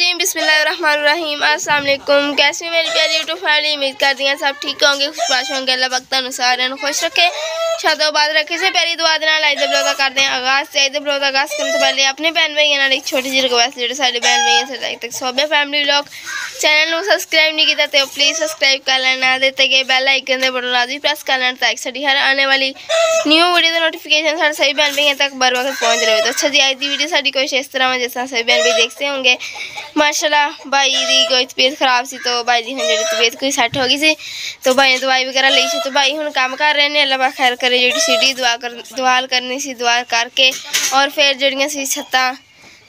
नाजीम बिसमीम अल्लाम कैसे मेरी प्यारी यूट्यूब फैमिली उम्मीद करती हैं सब ठीक होंगे खुशपाश होंगे। अल्लाह वक्त अनुसार खुश रखे। शादोबाद रखे से प्यारी दुआ देना लाइज बलौदा कर दें आगाज़। से बलौद आगाज़ करने से पहले अपने भैन भाइयों ने एक छोटी जी रिक्वेस्ट जो सारे बहन भाई से लाइक तक सोबे फैमिली ब्लॉग चैनल में सबसक्राइब नहीं किया तो प्लीज़ सबसक्राइब कर लेना देते गए बैल आइकन के बटन लाजी प्रेस कर लेना ताकि साड़ी हर आने वाली न्यू वीडियो का नोटिफिकेशन साढ़े सभी भैन भाइयों तक बर वक्त पहुँच रहे हो तो अच्छा जी आज की वीडियो साड़ी कुछ इस तरह जिस तरह सभी भैन भाई देखते होंगे। माशाल्लाह भाई दी कोई तबीयत खराब सी तो भाई दी हम जी तबीयत कोई सैट हो गई सी तो भाई ने दवाई वगैरह ली सी तो भाई हूँ काम कर रहे हैं अल्लाह पाक खैर करे जी सीढ़ी दुआ कर दुआ करनी सी दुआ करके और फिर जड़िया सी छत्ता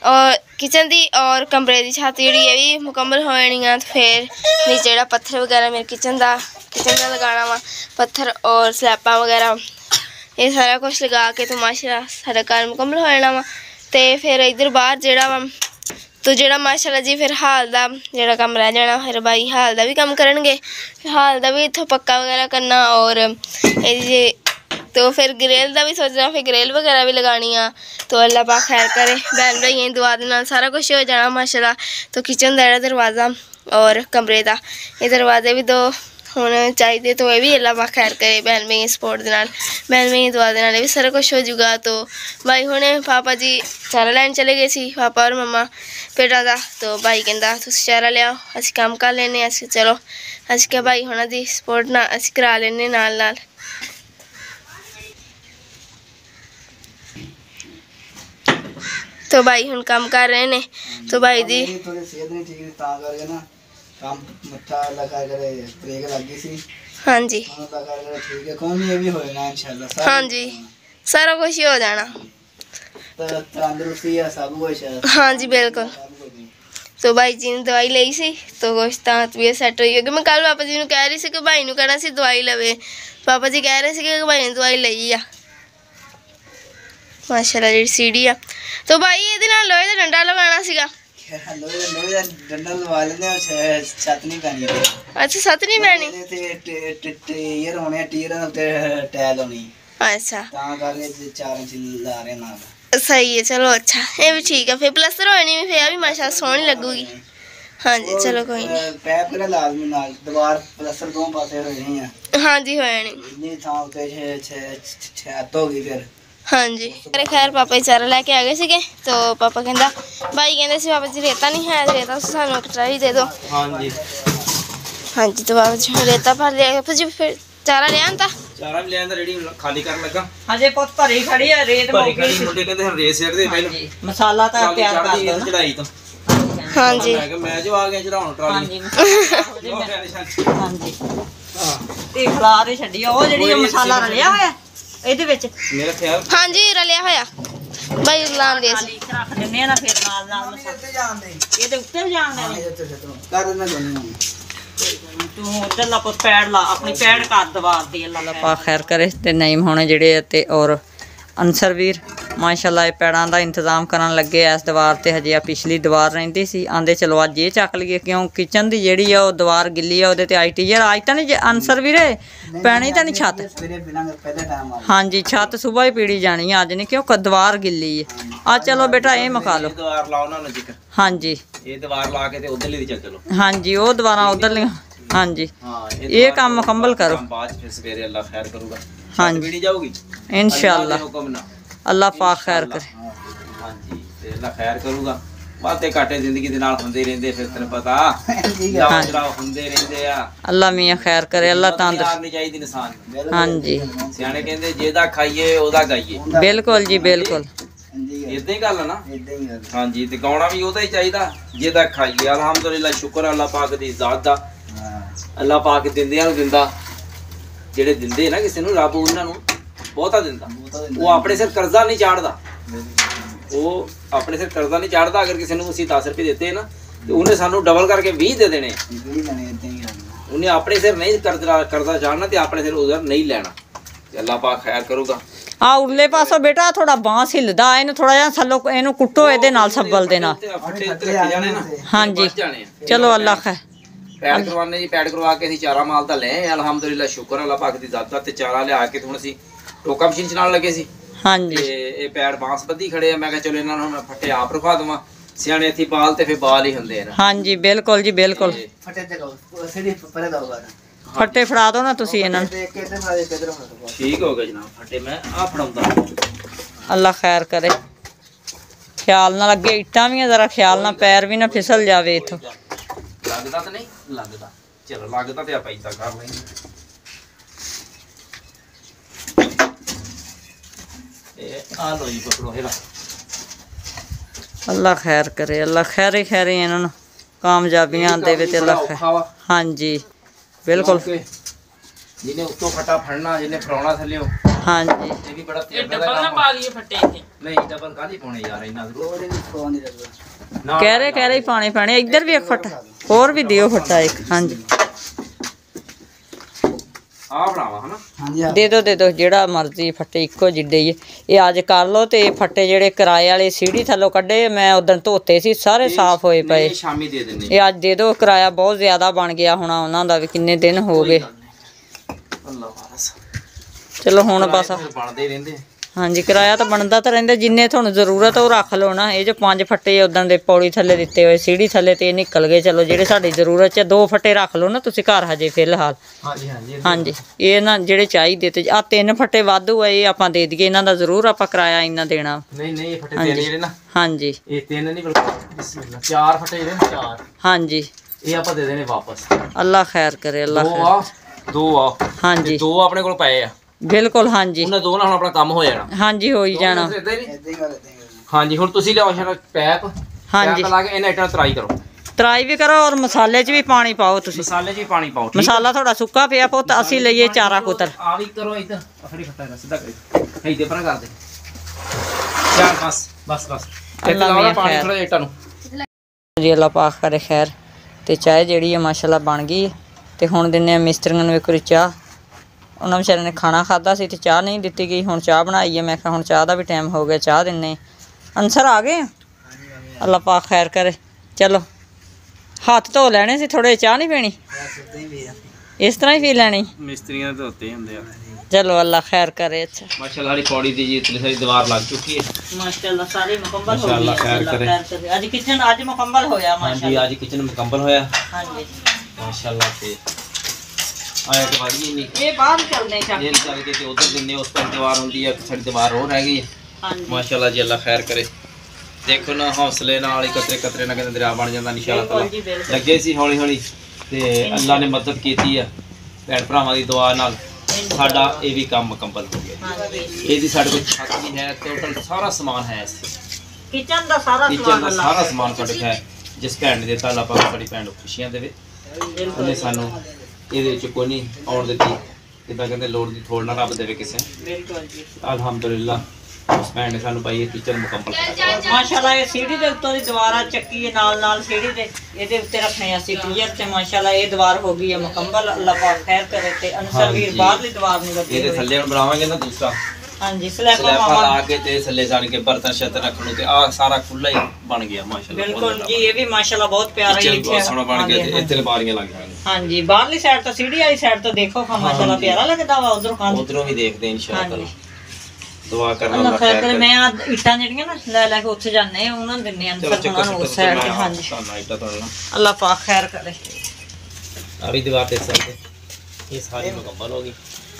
और किचन दी और कमरे की छत जी भी मुकम्मल हो जानी तो फिर मैं जोड़ा पत्थर वगैरह मेरे किचन का किचन का लगाना वा पत्थर और स्लैपा वगैरह ये सारा कुछ लगा के तो माशाला सारा घर मुकम्मल हो जाना वा तो फिर इधर बाहर जोड़ा वा ਤੋ ਜਿਹੜਾ ਮਾਸ਼ਾਅੱਲਾ ਜੀ ਫਿਰ ਹਾਲ ਦਾ ਜਿਹੜਾ ਕੰਮ ਰਹਿ ਜਾਣਾ, ਫਿਰ ਬਾਈ ਹਾਲ ਦਾ ਵੀ ਕੰਮ ਕਰਨਗੇ। ਹਾਲ ਦਾ ਵੀ ਇੱਥੋਂ ਪੱਕਾ ਵਗੈਰਾ ਕਰਨਾ ਔਰ ਇਹ ਜੇ ਤੋ ਫਿਰ ਗ੍ਰਿਲ ਦਾ ਵੀ ਸੋਚਣਾ, ਫਿਰ ਗ੍ਰਿਲ ਵਗੈਰਾ ਵੀ ਲਗਾਣੀ ਆ ਤੋ ਅੱਲਾ ਪਾਕ ਖੈਰ ਕਰੇ। ਬੈਨ ਭਾਈਆਂ ਦੀ ਦੁਆ ਦੇ ਨਾਲ ਸਾਰਾ ਕੁਝ ਹੋ ਜਾਣਾ ਮਾਸ਼ਾਅੱਲਾ। ਤੋ ਕਿਚਨ ਦਾ ਜਿਹੜਾ ਦਰਵਾਜ਼ਾ ਔਰ ਕਮਰੇ ਦਾ, ਇਹ ਦਰਵਾਜ਼ੇ ਵੀ ਦੋ ਹੁਣ ਚਾਹੀਦੇ ਤੋਂ ਇਹ ਵੀ ਅੱਲਾ ਪਾਕ ਖੈਰ ਕਰੇ ਬੈਨ ਮੇਂ ਸਪੋਰਟ ਦੇ ਨਾਲ। ਬੈਨ ਮੇਂ ਦੁਆ ਦੇ ਨਾਲ ਇਹ ਵੀ ਸਾਰਾ ਕੁਝ ਹੋ ਜੂਗਾ ਤੋ ਬਾਈ ਹੁਣੇ ਪਾਪਾ ਜੀ ਚਾਰਾ ਲੈਣ ਚਲੇ ਗਏ ਸੀ, ਪਾਪਾ ਔਰ ਮਮਾ। ਪੇਟਾ ਦਾ ਤੋ ਭਾਈ ਕਹਿੰਦਾ ਤੁਸੀਂ ਚਾਰਾ ਲਿਆਓ ਅਸੀਂ ਕੰਮ ਕਰ ਲੈਨੇ ਅਸੀਂ ਚਲੋ ਅਸੀਂ ਕਿਹਾ ਭਾਈ ਹੁਣਾਂ ਦੀ ਸਪੋਰਟ ਨਾਲ ਅਸੀਂ ਕਰਾ ਲੈਨੇ ਨਾਲ ਨਾਲ ਤੋ ਭਾਈ ਹੁਣ ਕੰਮ ਕਰ ਰਹੇ ਨੇ ਤੋ ਭਾਈ ਦੀ ਮੇਰੀ ਥੋੜੀ ਸਿਹਤ ਨਹੀਂ ਠੀਕ ਸੀ ਤਾਂ ਕਰਕੇ ਨਾ ਕੰਮ ਮੱਠਾ ਲਗਾ ਕਰੇ ਬ੍ਰੇਕ ਲੱਗੀ ਸੀ ਹਾਂਜੀ ਹੁਣ ਲਗਾ ਕਰੇ ਠੀਕ ਹੈ ਕੋਈ ਨਹੀਂ ਇਹ ਵੀ ਹੋ ਜਾਣਾ ਇਨਸ਼ਾਅੱਲਾ ਸਾਰਾ ਹਾਂਜੀ ਸਾਰਾ ਕੁਝ ਹੀ ਹੋ ਜਾਣਾ ਤਾਂ ਤੰਦਰੁਸਤੀ ਆ ਸਭ ਕੁਝ ਹੈ ਹਾਂਜੀ ਬਿਲਕੁਲ। ਸਭ ਕੁਝ ਹੀ। ਤੋ ਭਾਈ ਜੀ ਨੇ ਦਵਾਈ ਲਈ ਸੀ ਤੋ ਕੁਛ ਤਾਂ ਤਬੀਅਤ ਸੈੱਟ ਹੋਈ ਹੋਗੀ ਮੈਂ ਕੱਲ ਪਾਪਾ ਜੀ ਨੂੰ ਕਹਿ ਰਹੀ ਸੀ ਕਿ ਭਾਈ ਨੂੰ ਕਹਿਣਾ ਸੀ ਦਵਾਈ ਲਵੇ। ਪਾਪਾ ਜੀ ਕਹਿ ਰਹੇ ਸੀ ਕਿ ਭਾਈ ਨੇ ਦਵਾਈ ਲਈ ਆ। ਮਾਸ਼ਾਅੱਲਾ ਜਿਹੜੀ ਸੀੜੀ ਤੋ ਕਰਕੇ ਤੇ ਇੰਚ ਲਾ ਰਹੇ ਨਾਲ। ਸਹੀ ਹੈ ਚਲੋ ਅੱਛਾ ਇਹ ਵੀ ਠੀਕ ਹੈ ਫਿਰ ਪਲਸਤਰ ਹੋਣੀ ਵੀ ਫਿਰ ਆ ਵੀ ਮਾਸ਼ਾ ਸੋਹਣੀ ਲੱਗੂਗੀ। ਹਾਂਜੀ ਚਲੋ ਕੋਈ ਨਹੀਂ। ਅਹ, ਪੈਪ ਕਿਹੜਾ ਲਾਜ਼ਮੀ ਨਾਲ? ਦੀਵਾਰ ਪਲਸਤਰ ਦੋ ਪਾਸੇ ਹੋ ਜਾਣੀ ਆ। ਹਾਂਜੀ ਹੋ ਜਾਣੀ। ਇੰਨੀ ਥਾਂ ਉੱਤੇ ਛੇ ਛੇ ਛੱਤ ਹੋ ਗਈ ਫਿਰ। ਹਾਂਜੀ। ਅਰੇ ਖੈਰ ਪਾਪਾ ਜੀ ਚਾਰਾ ਲੈ ਕੇ ਆ ਗਏ ਸੀਗੇ ਤੋ ਪਾਪਾ ਕਹਿੰਦਾ ਭਾਈ ਕਹਿੰਦੇ ਸੀ ਪਾਪਾ ਜੀ ਰੇਤਾ ਨਹੀਂ ਹੈ ਰੇਤਾ ਤੁਸੀਂ ਸਾਨੂੰ ਇੱਕ ਟਰਾਲੀ ਦੇ ਦਿਓ। ਹਾਂਜੀ। ਹਾਂਜੀ ਤੇ ਬਾਬਾ ਜੀ ਹੁਣ ਰੇਤਾ ਭਰ ਲਿਆ ਪਾਪਾ ਜੀ ਫਿਰ ਚਾਰਾ ਲਿਆ ਤਾਂ ਚਾਰਾ ਵੀ ਲੈਣ ਦਾ ਰੈਡੀ ਖਾਲੀ ਕਰਨ ਲੱਗਾ। ਹਜੇ ਪੁੱਤ ਭਰੀ ਖੜੀ ਆ ਰੇਤ ਭਰੀ ਖੜੀ ਸੀ। ਮੁੰਡੇ ਕਹਿੰਦੇ ਹੁਣ ਰੇਸ ਸਿੱਟ ਦੇ ਪਹਿਲਾਂ ਮਸਾਲਾ ਤਾਂ ਤਿਆਰ ਕਰ ਦੋ ਨਾ ਚੜਾਈ ਤੋਂ। ਹਾਂਜੀ। ਮੈਂ ਕਿਹਾ ਮੈਂ ਜੋ ਆ ਗਿਆ ਚੜਾਉਣ ਟਰਾਲੀ। ਹਾਂਜੀ ਹਾਂਜੀ। ਹਾਂ ਤੇ ਖਲਾਰ ਛੱਡੀ ਉਹ ਜਿਹੜੀ ਮਸਾਲਾ ਰਲਿਆ ਹੋਇਆ ਇਹਦੇ ਵਿੱਚ। ਮੇਰਾ ਖਿਆਲ ਹਾਂਜੀ ਰਲਿਆ ਹੋਇਆ। ਭਾਈ ਲਾਣ ਦੇ ਸੀ ਖਾਲੀ ਚ ਰੱਖ ਦਿੰਦੇ ਆ ਨਾ ਫਿਰ ਨਾਲ ਨਾਲ ਮਸਾਲਾ। ਉੱਤੇ ਜਾਂਦੇ ਇਹਦੇ ਉੱਤੇ ਜਾਣ ਹਾਂ ਦੇਣੇ ਇਹ ਉੱਤੇ ਛੱਤੋਂ ਕਰ ਦੇਣਾ ਦੋਨੇ ਤੂੰ ਉਧਰ ਲਾ ਪੁੱਤ ਪੈੜ ਲਾ ਆਪਣੀ ਪੈੜ ਕਰ ਦਵਾਰ ਦੀ ਅੱਲਾ ਪਾ ਖੈਰ ਕਰੇ ਤੇ ਨਈਮ ਹੋਣੇ ਜਿਹੜੇ ਆ ਤੇ ਔਰ ਅਨਸਰ ਵੀਰ ਮਾਸ਼ਾਅੱਲਾ ਇਹ ਪੈੜਾਂ ਦਾ ਇੰਤਜ਼ਾਮ ਕਰਨ ਲੱਗੇ ਇਸ ਦੀਵਾਰ ਤੇ ਹਜੇ ਆ ਪਿਛਲੀ ਦੀਵਾਰ ਰਹਿੰਦੀ ਸੀ ਆਂਦੇ ਚਲੋ ਅੱਜ ਇਹ ਚੱਕ ਲਈਏ ਕਿਉਂ ਕਿਚਨ ਦੀ ਜਿਹੜੀ ਆ ਉਹ ਦੀਵਾਰ ਗਿੱਲੀ ਆ ਉਹਦੇ ਤੇ ਆਈਟੀ ਯਾਰ ਅੱਜ ਤਾਂ ਨਹੀਂ ਜੇ ਅਨਸਰ ਵੀਰੇ ਪੈਣੀ ਤਾਂ ਨਹੀਂ ਛੱਤ। ਸਵੇਰੇ ਬਿਨਾਂ ਪਹਿਲੇ ਟਾਈਮ ਆ। ਹਾਂਜੀ ਛੱਤ ਸਵੇਰ ਹੀ ਪੀੜੀ ਜਾਣੀ ਆ ਅੱਜ ਨਹੀਂ ਕਿਉਂ ਦੀਵਾਰ ਗਿੱਲੀ ਹੈ ਆ ਚਲੋ ਬੇਟਾ ਇਹ ਲਓ। ਜ਼ਿਕਰ ਹਾਂਜੀ। ਇਹ ਦੀਵਾਰ ਲਾ ਕੇ ਤੇ ਉਧਰਲੀ ਦੀ ਚੱਲ ਚਲੋ ਹਾਂਜੀ ਉਹ ਦੀਵਾਰਾਂ ਉਧਰ ਹਾਂਜੀ। ਹਾਂ ਇਹ ਕੰਮ ਮੁਕੰਮਲ ਕਰੋ। ਕੰਮ ਬਾਅਦ ਚ ਫਿਰ ਸਵੇਰੇ ਅੱਲਾ ਖੈਰ ਕਰੂਗਾ। ਹਾਂਜੀ। ਵੀੜੀ ਜਾਊਗੀ? ਇਨਸ਼ਾਅੱਲਾ। ਅੱਲਾ ਦੇ ਹੁਕਮ ਨਾਲ। ਅੱਲਾ ਪਾਕ ਖੈਰ ਕਰੇ। ਹਾਂਜੀ ਤੇ ਅੱਲਾ ਖੈਰ ਕਰੂਗਾ। ਵਾਤੇ ਘਾਟੇ ਜ਼ਿੰਦਗੀ ਦੇ ਨਾਲ ਹੁੰਦੇ ਰਹਿੰਦੇ ਫਿਰ ਤੈਨੂੰ ਪਤਾ। ਜਾਓ ਜਰਾ ਹੁੰਦੇ ਰਹਿੰਦੇ ਆ। ਅੱਲਾ ਮੀਆਂ ਖੈਰ ਕਰੇ ਅੱਲਾ ਤੰਦਰੁਸਤ। ਨਹੀਂ ਚਾਹੀਦੀ ਇਨਸਾਨ। ਨੂੰ। ਹਾਂਜੀ। ਸਿਆਣੇ ਕਹਿੰਦੇ ਜਿਹਦਾ ਖਾਈਏ ਉਹਦਾ ਗਾਈਏ। ਬਿਲਕੁਲ ਜੀ ਬਿਲਕੁਲ। ਹਾਂਜੀ ਇਦਾਂ ਹੀ ਗੱਲ ਆ ਨਾ? ਇਦਾਂ ਹੀ ਗੱਲ ਹਾਂਜੀ ਤੇ ਗਾਉਣਾ ਵੀ ਉਹਦਾ ਹੀ ਚਾਹੀਦਾ। ਜਿਹਦਾ ਖਾਈਏ ਅਲਹਮਦੁਲਿਲਾ ਸ਼ੁਕਰ ਅੱਲਾਹ ਪਾਕ ਦੀ ਜ਼ਾਤ ਦਾ। ਹਾਂ। ਅੱਲਾਹ ਪਾਕ ਦਿੰਦਿਆਂ ਨੂੰ ਦਿੰਦਾ। ਜਿਹੜੇ ਦਿੰਦੇ ਨਾ ਕਿਸੇ ਨੂੰ ਰੱਬ ਉਹਨਾਂ ਨੂੰ ਬਹੁਤਾ ਦਿੰਦਾ। ਉਹ ਆਪਣੇ ਸਿਰ ਕਰਜ਼ਾ ਨਹੀਂ ਚਾੜਦਾ। ਉਹ ਆਪਣੇ ਸਿਰ ਕਰਜ਼ਾ ਨਹੀਂ ਚਾੜਦਾ ਅਗਰ ਕਿਸੇ ਨੂੰ ਅਸੀਂ 10 ਰੁਪਏ ਦਿੱਤੇ ਨਾ ਤੇ ਉਹਨੇ ਸਾਨੂੰ ਡਬਲ ਕਰਕੇ 20 ਦੇ ਦੇਣੇ ਉਹਨੇ ਆਪਣੇ ਸਿਰ ਨਹੀਂ ਕਰਜ਼ਾ ਕਰਜ਼ਾ ਚਾੜਨਾ ਤੇ ਆਪਣੇ ਸਿਰ ਉਧਰ ਨਹੀਂ ਲੈਣਾ। ਤੇ ਅੱਲਾਹ ਪਾਕ ਖੈਰ ਕਰੂਗਾ। ਆ ਉਰਲੇ ਪਾਸੋਂ ਬੇਟਾ ਥੋੜਾ ਬਾਂਸ ਹਿੱਲਦਾ ਇਹਨੂੰ ਥੋੜਾ ਜਿਹਾ ਥੱਲੋਂ ਇਹਨੂੰ ਕੁੱਟੋ ਇਹਦੇ ਨਾਲ ਸੱਬਲ ਦੇ ਨਾਲ। ਹਾਂਜੀ। ਚਲੋ ਅੱਲਾ ਖੈ ਪੈਡ ਕਰਵਾਉਣੇ ਜੀ ਪੈਡ ਕਰਵਾ ਕੇ ਅਸੀਂ ਚਾਰਾ ਮਾਲ ਤਾਂ ਲਏ ਅਲਹਮਦੁਲਿਲਾ ਸ਼ੁਕਰ ਅੱਲਾ ਪਾਕ ਦੀ ਜ਼ਾਤ ਤੇ ਚਾਰਾ ਲਿਆ ਕੇ ਹੁਣ ਅਸੀਂ ਟੋਕਾ ਮਸ਼ੀਨ ਚਲਾਉਣ ਲੱਗੇ ਸੀ। ਹਾਂਜੀ। ਇਹ ਪੈਡ ਬਾਂਸ ਬੱਧੀ ਖੜੇ ਆ ਮੈਂ ਕਿਹਾ ਚਲੋ ਇਹਨਾਂ ਨੂੰ ਮੈਂ ਫੱਟੇ ਆਪ ਰਖਵਾ ਦਵਾਂ। ਸਿਆਣੇ ਇੱਥੇ ਬਾਲ ਤੇ ਫੇ ਬਾਲ ਹੀ ਹੁੰਦੇ ਨੇ। ਹਾਂਜੀ ਬਿਲਕੁਲ ਜੀ ਬਿਲਕੁਲ। ਫੱਟੇ ਤੇ ਸਿੱਧੀ ਪਰੇ ਦਾ ਹੋਗਾ ਫੱਟੇ ਫੜਾ ਦੋ ਨਾ ਤੁਸੀਂ ਇਹਨਾਂ ਨੂੰ। ਦੇਖ ਕੇ ਤੇ ਸਾਰੇ ਕਿਧਰ ਹੋਣਾ ਠੀਕ ਹੋ ਗਿਆ ਜਨਾਬ ਫੱਟੇ ਮੈਂ ਆ ਫੜਾਉਂਦਾ। ਅੱਲਾ ਖੈਰ ਕਰੇ। ਖਿਆਲ ਨਾਲ ਅੱਗੇ ਇੱਟਾਂ ਵੀ ਜ਼ਰਾ ਖਿਆਲ ਨਾਲ ਪੈਰ ਵੀ ਨਾ ਫਿਸਲ ਜਾਵੇ ਇਥੋਂ। ਲੱਗਦਾ ਤਾਂ ਨਹੀਂ? ਲੱਗਦਾ। ਚਲੋ ਲੱਗਦਾ ਤੇ ਆਪਾਂ ਇਦਾਂ ਕਰ ਲੈਂਦੇ ਆ ਲੋ ਜੀ ਪਕੜੋ ਹੈਲਾ ਅੱਲਾ ਖੈਰ ਕਰੇ ਅੱਲਾ ਖੈਰੇ ਖੈਰੇ ਇਹਨਾਂ ਨੂੰ। ਕਾਮਯਾਬੀਆਂ ਦੇਵੇ ਤੇ ਅੱਲਾ ਹਾਂਜੀ। ਬਿਲਕੁਲ। ਜਿਹਨੇ ਉੱਤੋਂ ਫਟਾ ਫੜਨਾ ਜਿਹਨੇ ਫੜਾਉਣਾ ਥੱਲਿਓ। ਹਾਂਜੀ। ਇਹ ਵੀ ਬੜਾ ਤੇਜ਼ ਦਾ ਡੱਬਾ ਨਾ ਪਾ ਲਈਏ ਫੱਟੇ ਇੱਥੇ। ਨਹੀਂ ਡਬਲ ਕਾਹਦੀ ਪਾਉਣੇ ਯਾਰ ਇੰਨਾ ਜ਼ਰੂਰ। ਉਹਦੇ ਵਿੱਚ ਫੋਨ ਨਹੀਂ ਲੱਗਦਾ। ਕਹਿ ਰਹੇ ਕਹਿ ਰਹੇ ਪਾਣੇ ਪੈਣੇ ਇੱਧਰ ਵੀ ਇੱਕ ਫੱਟਾ। ਹੋਰ ਵੀ ਦਿਓ ਫੱਟਾ ਇੱਕ ਹਾਂਜੀ। ਦੇ ਦੋ ਦੇ ਦੋ ਜਿਹੜਾ ਮਰਜ਼ੀ ਫੱਟੇ ਇੱਕੋ ਜਿੱਡੇ ਹੀ ਇਹ ਅੱਜ ਕਰ ਲਓ ਤੇ ਫੱਟੇ ਜਿਹੜੇ ਕਿਰਾਏ ਵਾਲੇ ਸੀੜੀ ਥੱਲੋਂ ਕੱਢੇ ਮੈਂ ਉਦੋਂ ਧੋਤੇ ਸੀ ਸਾਰੇ ਸਾਫ਼ ਹੋਏ ਪਏ। ਇਹ ਅੱਜ ਦੇ ਦੋ ਕਿਰਾਇਆ ਬਹੁਤ ਜ਼ਿਆਦਾ ਬਣ ਗਿਆ ਹੋਣਾ ਉਹਨਾਂ ਦਾ ਵੀ ਕਿੰਨੇ ਦਿਨ ਹੋ ਗਏ। ਚਲੋ ਹੁਣ ਬਸ। ਹਾਂਜੀ ਕਿਰਾਇਆ ਤਾਂ ਬਣਦਾ ਤਾਂ ਰਹਿੰਦਾ ਜਿੰਨੇ ਤੁਹਾਨੂੰ ਜ਼ਰੂਰਤ ਉਹ ਰੱਖ ਲਓ ਨਾ। ਇਹ ਜੋ ਪੰਜ ਫੱਟੇ ਉਦਾਂ ਦੇ ਪੌੜੀ ਥੱਲੇ ਦਿੱਤੇ ਹੋਏ ਸੀੜੀ ਥੱਲੇ ਤੇ ਨਿਕਲ ਗਏ। ਚਲੋ ਜਿਹੜੇ ਸਾਡੀ ਜ਼ਰੂਰਤ ਚ ਦੋ ਫੱਟੇ ਰੱਖ ਲਓ ਨਾ ਤੁਸੀਂ ਘਰ ਹਜੇ ਫਿਲਹਾਲ। ਹਾਂਜੀ ਹਾਂਜੀ ਹਾਂਜੀ ਇਹ ਨਾ ਜਿਹੜੇ ਚਾਹੀਦੇ ਤੇ ਆ ਤਿੰਨ ਫੱਟੇ ਵਾਧੂ ਆ ਇਹ ਆਪਾਂ ਦੇ ਦਈਏ। ਇਹਨਾਂ ਦਾ ਜ਼ਰੂਰ ਆਪਾਂ ਕਿਰਾਇਆ ਇੰਨਾ ਦੇਣਾ। ਨਹੀਂ ਨਹੀਂ ਇਹ ਫਟੇ। ਤਿੰਨ ਜਿਹੜੇ ਨਾ। ਹਾਂਜੀ। ਇਹ ਤਿੰਨ ਨਹੀਂ ਬਲਕਿ ਬਿਸਮਿਲ੍ਲਾ ਚਾਰ ਫਟੇ ਜਿਹੜੇ ਨੇ ਚਾਰ। ਹਾਂਜੀ। ਇਹ ਆਪਾਂ ਦੇ ਦੇਣੇ ਵਾਪਸ। ਅੱਲਾ ਖੈਰ ਕਰੇ ਅੱਲਾ ਦੋ ਖੈਰ। ਆ ਦੋ ਆ। ਹਾਂਜੀ। ਦੋ ਆਪਣੇ ਕੋਲ ਪਏ ਆ। ਬਿਲਕੁਲ ਹਾਂਜੀ। ਉਹਨਾਂ ਦੋਨਾਂ ਹੁਣ ਆਪਣਾ ਕੰਮ ਹੋ ਜਾਣਾ। ਹਾਂਜੀ ਹੋਈ ਜਾਣਾ। ਹਾਂਜੀ ਹੁਣ ਤੁਸੀਂ ਲਿਆਓ ਸ਼ਰ ਪੈਪ ਹਾਂਜੀ। ਲਾ ਕੇ ਇਹਨਾਂ ਇੱਟਾਂ ਤਰਾਈ ਕਰੋ। ਤਰਾਈ ਵੀ ਕਰੋ ਔਰ ਮਸਾਲੇ 'ਚ ਵੀ ਪਾਣੀ ਪਾਓ ਤੁਸੀਂ। ਮਸਾਲੇ 'ਚ ਵੀ ਪਾਣੀ ਪਾਓ ਮਸਾਲਾ ਥੋੜਾ ਸੁੱਕਾ ਪਿਆ ਪੁੱਤ ਅਸੀਂ ਲਈਏ ਚਾਰਾ ਕੁਤਰ ਆ ਵੀ ਕਰੋ ਇਧਰ। ਅਖੜੀ ਫਟਾ ਕਰ ਸਿੱਧਾ ਕਰ। ਇੱਥੇ ਪਰਾਂ ਕਰ ਦੇ। ਚਾਰ ਬਸ ਬਸ ਬਸ। ਤੇ ਅੱਲਾ ਪਾਣੀ ਖੈਰ। ਥੋੜਾ ਜਿਹਾ ਇੱਟਾਂ ਨੂੰ। ਜੀ ਅੱਲਾ ਪਾਕ ਕਰੇ ਖੈਰ। ਤੇ ਚਾਹ ਜਿਹੜੀ ਹੈ ਮਾਸ਼ਾਅੱਲਾ ਬਣ ਗਈ। ਤੇ ਹੁਣ ਦਿੰਨੇ ਆ ਮਿਸਤਰੀਆਂ ਨੂੰ ਇੱਕ ਵਾਰੀ ਉਹਨਾਂ ਵਿਚਾਰਿਆਂ ਨੇ ਖਾਣਾ ਖਾਦਾ ਸੀ ਤੇ ਚਾਹ ਨਹੀਂ ਦਿੱਤੀ ਗਈ ਹੁਣ ਚਾਹ ਬਣਾਈ ਹੈ ਮੈਂ ਕਿਹਾ ਹੁਣ ਚਾਹ ਦਾ ਵੀ ਟਾਈਮ ਹੋ ਗਿਆ ਚਾਹ ਦਿੰਨੇ ਅਨਸਰ ਆ ਗਏ ਅੱਲਾ ਪਾਕ ਖੈਰ ਕਰੇ। ਚਲੋ ਹੱਥ ਧੋ ਲੈਣੇ ਸੀ ਥੋੜੇ ਚਾਹ ਨਹੀਂ ਪੀਣੀ? ਇਸ ਤਰ੍ਹਾਂ ਹੀ ਪੀ ਲੈਣੀ? ਮਿਸਤਰੀਆਂ ਧੋਤੇ ਹੁੰਦੇ ਆ। ਚਲੋ ਅੱਲਾ ਖੈਰ ਕਰੇ ਅੱਛਾ। ਮਾਸ਼ਾਅੱਲਾ ਸਾਡੀ ਪੌੜੀ ਦੀ ਜੀ ਇਤਨੀ ਸਾਰੀ ਦੀਵਾਰ ਲੱਗ ਚੁੱਕੀ ਹੈ। ਮਾਸ਼ਾਅੱਲਾ ਸਾਰੀ ਮੁਕੰਮਲ ਹੋ ਗਈ ਮਾਸ਼ਾਅੱਲਾ ਖੈਰ ਕਰੇ। ਅੱਜ ਕਿਚਨ ਅੱਜ ਮੁਕੰਮਲ ਹੋਇਆ ਮਾਸ਼ਾਅੱਲਾ। ਹਾਂਜੀ ਅੱਜ ਕਿਚਨ ਮੁਕੰਮਲ ਹੋਇਆ। ਹਾਂਜੀ। ਮਾਸ਼ਾਅੱਲਾ ਤੇ ਆਇਆ ਤੇ ਵਾਦੀ ਨਹੀਂ। ਇਹ ਬਾਹਰ ਚੱਲਦੇ ਚੱਕ ਇਹ ਚੱਲ ਕੇ ਤੇ ਉਧਰ ਦਿੰਨੇ ਉਸ ਪਰ ਦੀਵਾਰ ਹੁੰਦੀ ਹੈ ਸਾਡੀ ਦੀਵਾਰ ਹੋਰ ਰਹਿ ਗਈ ਹੈ ਹਾਂਜੀ। ਮਾਸ਼ਾਅੱਲਾ ਜੀ ਅੱਲਾ ਖੈਰ ਕਰੇ। ਦੇਖੋ ਨਾ ਹੌਸਲੇ ਨਾਲ ਹੀ ਕਤਰੇ ਕਤਰੇ ਨਾਲ ਕਹਿੰਦੇ ਦਰਿਆ ਬਣ ਜਾਂਦਾ ਇਨਸ਼ਾਅੱਲਾ ਤਾਲਾ। ਲੱਗੇ ਸੀ ਹੌਲੀ ਹੌਲੀ ਤੇ ਅੱਲਾ ਨੇ ਮਦਦ ਕੀਤੀ ਆ ਭੈਣ ਭਰਾਵਾਂ ਦੀ ਦੁਆ ਨਾਲ। ਸਾਡਾ ਇਹ ਵੀ ਕੰਮ ਮੁਕੰਮਲ ਹੋ ਗਿਆ ਇਹਦੀ ਸਾਡੇ ਕੋਲ ਛੱਤ ਵੀ ਹੈ ਟੋਟਲ ਸਾਰਾ ਸਮਾਨ ਹੈ ਇਸ ਕਿਚਨ ਦਾ ਸਾਰਾ ਕਿਚਨ ਸਮਾਨ ਦਾ ਅੱਲਾ ਸਾਰਾ ਸਮਾਨ ਸਾਡੇ ਕੋਲ ਹੈ। ਜਿਸ ਭੈਣ ਨੇ ਦਿੱਤਾ ਅੱਲਾ ਪਾਕ ਸਾਡੀ ਭੈਣ ਨੂੰ ਖੁਸ਼ੀਆਂ ਦੇਵੇ। ਉਹਨੇ ਸਾਨੂੰ ਇਹਦੇ ਵਿੱਚ ਕੋਈ ਨਹੀਂ ਆਉਣ ਦਿੱਤੀ। ਕਿਦਾਂ ਕਹਿੰਦੇ ਲੋੜ ਦੀ ਥੋੜ ਨਾ ਰੱਬ ਦੇਵੇ ਕਿਸੇ। ਬਿਲਕੁਲ ਜੀ। ਅਲਹਮਦੁਲਿਲਾ ਉਸ ਭੈਣ ਨੇ ਸਾਨੂੰ ਪਾਈ ਇਹ ਕਿਚਨ ਮੁਕੰਮਲ ਕੀਤਾ। ਮਾਸ਼ਾਅੱਲਾ ਇਹ ਸੀੜੀ ਦੇ ਉੱਤੋਂ ਦੀ ਦੀਵਾਰਾਂ ਚੱਕੀ ਹੈ ਨਾਲ ਨਾਲ ਸੀੜੀ ਦੇ ਇਹਦੇ ਉੱਤੇ ਰੱਖਣੇ ਅਸੀਂ ਕਲੀਅਰ ਤੇ ਮਾਸ਼ਾਅੱਲਾ ਇਹ ਦੀਵਾਰ ਹੋ ਗਈ ਹੈ ਮੁਕੰਮਲ। ਅੱਲਾਹ ਪਾਕ ਖੈਰ ਕਰੇ ਤੇ ਅਨਸਰ ਵੀਰ। ਬਾਹਰਲੀ ਦੀਵਾਰ ਨੂੰ ਲੱਗੀ ਇਹਦੇ ਥੱਲੇ ਹੁਣ ਬਣਾਵਾਂਗੇ ਨਾ ਦੂਸਰਾ। ਹਾਂਜੀ ਸਲੈਬਾ ਸਲੈਪਾ ਮਾਮਾ ਲਾ ਕੇ ਤੇ ਥੱਲੇ ਜਾਣ ਕੇ ਬਰਤਨ ਸ਼ਰਤਨ ਰੱਖਣ ਨੂੰ ਤੇ ਆ ਸਾਰਾ ਖੁੱਲਾ ਹੀ ਬਣ ਗਿਆ ਮਾਸ਼ਾਅੱਲਾ ਬਿਲਕੁਲ ਜੀ ਇਹ ਵੀ ਮਾਸ਼ਾਅੱਲਾ ਬਹੁਤ ਪਿਆਰਾ ਹੀ ਕਿਚਨ ਬਹੁਤ ਸੋਹਣਾ ਬਣ ਗਿਆ ਹਾਂਜੀ, ਤੇ ਇੱਥੇ ਲਬਾਰੀਆਂ ਲੱਗ ਜਾਣਗੀਆਂ। ਹਾਂਜੀ ਬਾਹਰਲੀ ਸਾਈਡ ਤੋਂ ਸੀੜੀ ਵਾਲੀ ਸਾਈਡ ਤੋਂ ਦੇਖੋ ਖਾ ਮਾਸ਼ਾਅੱਲਾ ਪਿਆਰਾ ਲੱਗਦਾ ਵਾ ਉਧਰੋਂ ਕੰਨ ਉਧਰੋਂ ਵੀ ਦੇਖਦੇ ਹਾਂ ਇਨਸ਼ਾਅੱਲਾ। ਹਾਂਜੀ। ਦੁਆ ਕਰਨਾ ਅੱਲਾਹ ਅੱਲਾਹ ਖੈਰ ਖੈਰ ਕਰੇ। ਕਰੇ। ਮੈਂ ਆ ਇੱਟਾਂ ਜਿਹੜੀਆਂ ਨਾ ਲੈ ਲੈ ਕੇ ਉੱਥੇ ਜਾਂਦੇ ਆ ਉਹਨਾਂ ਨੂੰ ਦਿੰਦੇ ਆ ਚਲੋ ਅਨਸਰ ਚੱਕਰ ਉਹਨਾਂ ਨੂੰ ਉਸ ਸਾਈਡ ਤੇ ਹਾਂਜੀ। ਤੁਹਾਨੂੰ ਆਈਟਾ ਤੁਹਾਨੂੰ ਅੱਲਾਹ ਪਾਕ ਖੈਰ ਕਰੇ। ਆ ਵੀ ਦੀਵਾਰ ਤੇ ਸਕਦੇ ਇਹ ਸਾਰੀ ਮੁਕੰਮਲ ਹੋ ਗਈ।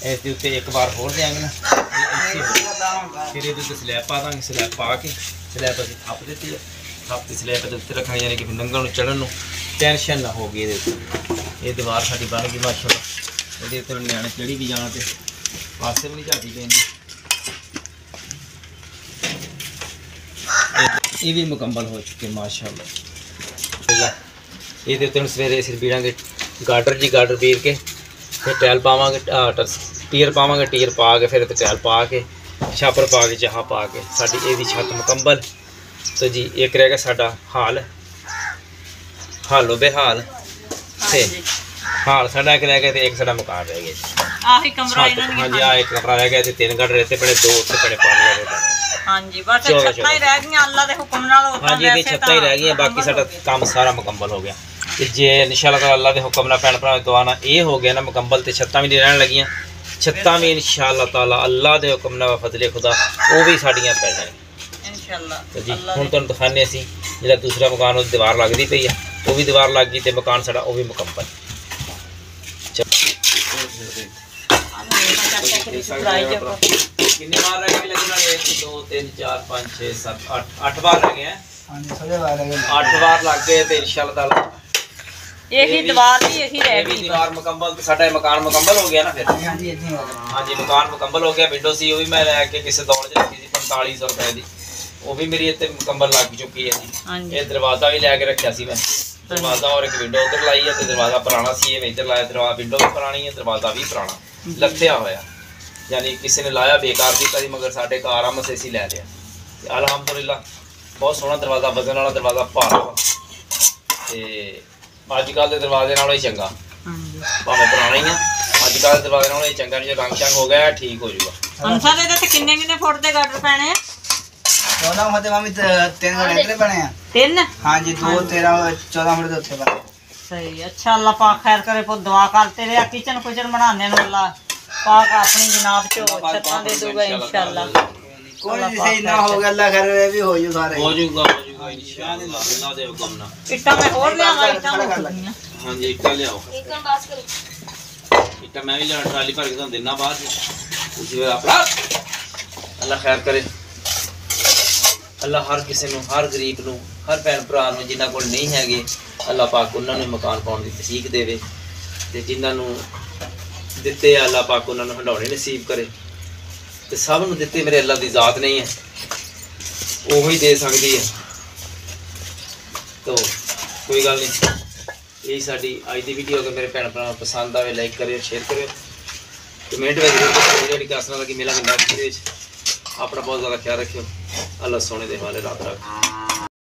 ਇਸ ਦੇ ਉੱਤੇ ਇੱਕ ਵਾਰ ਹੋਰ ਦੇਾਂਗੇ ਨਾ ਫਿਰ ਇਹਦੇ ਉੱਤੇ ਸਲੈਬ ਪਾ ਦਾਂਗੇ, ਸਲੈਬ ਪਾ ਕੇ। ਸਲੈਬ ਅਸੀਂ ਥੱਪ ਦਿੱਤੀ ਹੈ ਥੱਪ ਦੀ ਸਲੈਬ ਦੇ ਉੱਤੇ ਰੱਖਾਂਗੇ ਯਾਨੀ ਕਿ ਨੰਗਲ ਨੂੰ ਚੜਨ ਨੂੰ। ਟੈਨਸ਼ਨ ਨਾ ਹੋ ਗਈ ਇਹਦੇ ਉੱਤੇ। ਇਹ ਦੀਵਾਰ ਸਾਡੀ ਬਣ ਗਈ, ਮਾਸ਼ਾਅੱਲਾ। ਇਹਦੇ ਉੱਤੇ ਹੁਣ ਨਿਆਣੇ ਚੜੀ ਵੀ ਜਾਣਾ ਤੇ ਪਾਸੇ ਵੀ ਨਹੀਂ ਝਾਤੀ ਪੈਂਦੀ। ਇਹ- ਵੀ ਮੁਕੰਮਲ ਹੋ ਚੁੱਕੇ, ਮਾਸ਼ਾਅੱਲਾ। ਪਹਿਲਾਂ ਇਹਦੇ ਉੱਤੇ ਹੁਣ ਸਵੇਰੇ ਅਸੀਂ ਬੀੜਾਂਗੇ ਗਾਡਰ ਜੀ, ਗਾਡਰ ਬੀਰ ਕੇ। ਫਿਰ ਟੈਲ ਪਾਵਾਂਗੇ ਟੀਅਰ ਪਾਵਾਂਗੇ ਟੀਅਰ ਪਾ ਕੇ ਫਿਰ ਤੇ ਟੈਲ ਪਾ ਕੇ ਛਾਪਰ ਪਾ ਕੇ ਚਾਹ ਪਾ ਕੇ ਸਾਡੀ ਇਹਦੀ ਛੱਤ ਮੁਕੰਮਲ। ਤੇ ਜੀ ਇੱਕ ਰਹਿ ਗਿਆ ਸਾਡਾ ਹਾਲ। ਹਾਲੋ ਬੇਹਾਲ ਤੇ ਹਾਲ ਸਾਡਾ ਇੱਕ ਰਹਿ ਗਿਆ ਤੇ ਇੱਕ ਸਾਡਾ ਮਕਾਨ ਰਹਿ ਗਿਆ ਆਹੀ ਕਮਰਾ ਇਹਨਾਂ ਹਾਂਜੀ ਦੀ ਆ ਇੱਕ ਕਮਰਾ ਰਹਿ ਗਿਆ ਤੇ ਤਿੰਨ ਗਾਡਰ ਇੱਥੇ ਪੜੇ ਦੋ ਉੱਥੇ ਪੜੇ ਪਾਣੀ ਵਾਲੇ ਪਏ ਹਾਂਜੀ ਬਸ ਚਲੋ, ਛੱਤਾਂ ਹੀ ਚਲੋ। ਰਹਿ ਗਈਆਂ ਅੱਲਾ ਦੇ ਹੁਕਮ ਨਾਲ ਉਦਾਂ ਹਾਂਜੀ ਇਹਦੀ ਵੈਸੇ ਛੱਤਾਂ ਹੀ ਰਹਿ ਗਈਆਂ ਬਾਕੀ ਸਾਡਾ ਕੰਮ ਸਾਰਾ ਮੁਕੰਮਲ ਹੋ ਗਿਆ। ਤੇ ਜੇ ਇਨਸ਼ਾਅੱਲਾ ਤਾਲਾ ਅੱਲਾ ਦੇ ਹੁਕਮ ਨਾਲ ਭੈਣ ਭਰਾ ਦੀ ਦੁਆ ਨਾਲ ਇਹ ਹੋ ਗਿਆ ਨਾ ਮੁਕੰਮਲ ਤੇ ਛੱਤਾਂ ਵੀ ਨਹੀਂ ਰਹਿਣ ਲੱਗੀਆਂ ਛੱਤਾਂ ਵੀ ਇਨਸ਼ਾਅੱਲਾ ਤਾਲਾ ਅੱਲਾ ਦੇ ਹੁਕਮ ਨਾਲ ਫਜ਼ਲੇ ਖੁਦਾ ਉਹ ਵੀ ਸਾਡੀਆਂ ਪੈ ਜਾਣਗੀਆਂ। ਇਨਸ਼ਾਅੱਲਾ ਤੇ ਜੀ ਅੱਲਾ ਹੁਣ ਤੁਹਾਨੂੰ ਦਿਖਾਣੇ ਅਸੀਂ ਜਿਹੜਾ ਦੂਸਰਾ ਮਕਾਨ ਉਹਦੀ ਦੀਵਾਰ ਲੱਗਦੀ ਪਈ ਆ ਉਹ ਵੀ ਦੀਵਾਰ ਲੱਗ ਗਈ ਤੇ ਮਕਾਨ ਸਾਡਾ ਉਹ ਵੀ ਮੁਕੰਮਲ। ਕਿੰਨੇ ਵੀ ਇਹੀ ਸੀ ਉਹ ਵੀ ਮੈਂ ਲੈ ਕੇ ਕਿਸੇ ਦੌੜ ਰੁਪਏ ਦੀ। ਉਹ ਵੀ ਮੇਰੀ ਇੱਥੇ ਮੁਕੰਮਲ ਲੱਗ ਚੁੱਕੀ ਹੈ ਇਹ ਦਰਵਾਜ਼ਾ ਵੀ ਲੈ ਕੇ ਰੱਖਿਆ ਸੀ ਮੈਂ। ਦਰਵਾਜ਼ਾ ਔਰ ਇੱਕ ਲਾਈ ਹੈ ਤੇ ਦਰਵਾਜ਼ਾ ਪੁਰਾਣਾ ਸੀ ਇੱਧਰ ਲਾਇਆ ਦਰਵਾਜ਼ਾ ਵਿੰਡੋ ਵੀ ਪੁਰਾਣੀ ਹੈ ਦਰਵਾਜ਼ਾ ਵੀ ਪੁਰਾਣਾ। ਲੱਥਿਆ ਹੋਇਆ। ਯਾਨੀ ਕਿਸੇ ਨੇ ਲਾਇਆ ਬੇਕਾਰ ਦੀ ਕਰੀ ਮਗਰ ਸਾਡੇ ਘਰ ਆਮਸ ਅਸੀਂ ਲੈ ਲਿਆ। ਤੇ ਅਲਹਮਦੁਲਿਲਾ ਬਹੁਤ ਸੋਹਣਾ ਦਰਵਾਜ਼ਾ ਵਗਣ ਵਾਲਾ ਦਰਵਾਜ਼ਾ ਭਾਰਾ ਤੇ ਅੱਜ ਕੱਲ ਦੇ ਦਰਵਾਜ਼ੇ ਨਾਲੋਂ ਹੀ ਚੰਗਾ। ਭਾਵੇਂ ਪੁਰਾਣਾ ਹੀ ਆ ਅੱਜ ਕੱਲ ਦੇ ਦਰਵਾਜ਼ੇ ਨਾਲੋਂ ਇਹ ਚੰਗਾ ਨਹੀਂ ਜੇ ਰੰਗ ਚੰਗ ਹੋ ਗਿਆ ਠੀਕ ਹੋ ਜਾਊਗਾ। ਅੰਸਾ ਦੇ ਤੇ ਕਿੰਨੇ ਕਿੰਨੇ ਫੁੱਟ ਦੇ ਗਾਰਡਰ ਪੈਣੇ ਆ? ਚੌਦਾਂ ਫੁੱਟ ਦੇ ਮਾਮੀ ਤਿੰਨ ਗਾਰਡਰ ਪੈਣੇ ਆ। ਤਿੰਨ? ਹਾਂਜੀ ਦੋ 13 14 ਫੁੱਟ ਦੇ ਉੱਥੇ ਪੈਣੇ ਸਹੀ ਅੱਛਾ ਅੱਲਾ ਪਾਕ ਖੈਰ ਕਰੇ ਪੁੱਤ ਦੁਆ ਕਰਤੇ ਰਿਹਾ ਕਿਚਨ ਕੁਚਨ ਬਣਾਉਂਦੇ ਨੂੰ ਅੱਲਾ ਪਾਕ ਆਪਣੀ ਜਨਾਬ ਚੋ ਛੱਤਾਂ ਦੇ ਦੂਗਾ ਇਨਸ਼ਾਅੱਲਾ कोई जिसे ना होगा अल्लाह करे वे भी हो जू सारे ਹੋ ਜਾਊਗਾ ਹੋ ਜਾਊਗਾ ਇਨਸ਼ਾਅੱਲਾ ਅੱਲਾਹ ਦੇ ਹੁਕਮ ਨਾਲ ਇੱਟਾਂ ਮੈਂ ਹੋਰ ਲਿਆਵਾਂ ਇੱਟਾਂ ਮੁੱਕਦੀਆਂ ਹਾਂਜੀ ਇੱਟਾਂ ਲਿਆਓ ਇੱਕ ਨੂੰ ਬਾਸ ਕਰੋ ਇੱਟਾਂ ਮੈਂ ਵੀ ਲੈਣਾ ਟਰਾਲੀ ਭਰ ਕੇ ਤੁਹਾਨੂੰ ਦੇਣਾ ਬਾਅਦ ਵਿੱਚ ਤੁਸੀਂ ਫਿਰ ਆਪਣਾ ਅੱਲਾਹ ਖੈਰ ਕਰੇ ਅੱਲਾਹ ਹਰ ਕਿਸੇ ਨੂੰ ਹਰ ਗਰੀਬ ਨੂੰ ਹਰ ਭੈਣ ਭਰਾ ਨੂੰ ਜਿਨ੍ਹਾਂ ਕੋਲ ਨਹੀਂ ਹੈਗੇ ਅੱਲਾਹ ਪਾਕ ਉਹਨਾਂ ਨੂੰ ਮਕਾਨ ਪਾਉਣ ਦੀ ਤਸੀਕ ਦੇਵੇ ਤੇ ਜਿਨ੍ਹਾਂ ਨੂੰ ਦਿੱਤੇ ਆ ਅੱਲਾਹ ਪਾਕ ਉਹਨਾਂ ਨੂੰ ਹੰਡਾਉਣੇ ਨਸੀਬ ਕਰੇ। ਤੇ ਸਭ ਨੂੰ ਦਿੱਤੇ ਮੇਰੇ ਅੱਲਾਹ ਦੀ ਜ਼ਾਤ ਨਹੀਂ ਹੈ। ਉਹੋ ਹੀ ਦੇ ਸਕਦੀ ਹੈ। ਤੋ ਕੋਈ ਗੱਲ ਨਹੀਂ। ਇਹ ਸਾਡੀ ਅੱਜ ਦੀ ਵੀਡੀਓ ਅਗਰ ਮੇਰੇ ਭੈਣ ਭਰਾ ਨੂੰ ਪਸੰਦ ਆਵੇ ਲਾਈਕ ਕਰਿਓ ਸ਼ੇਅਰ ਕਰਿਓ। ਕਮੈਂਟ ਵਿੱਚ ਜ਼ਰੂਰ ਦੱਸਿਓ ਜਿਹੜੀ ਕਾਸਨਾ ਦਾ ਕਿ ਮੇਲਾ ਕਿੰਨਾ ਵਿੱਚ। ਆਪਣਾ ਬਹੁਤ ਜ਼ਿਆਦਾ ਖਿਆਲ ਰੱਖਿਓ। ਅੱਲਾ ਸੋਹਣੇ ਦੇ ਹਵਾਲੇ ਰਾਤ ਰੱਖ।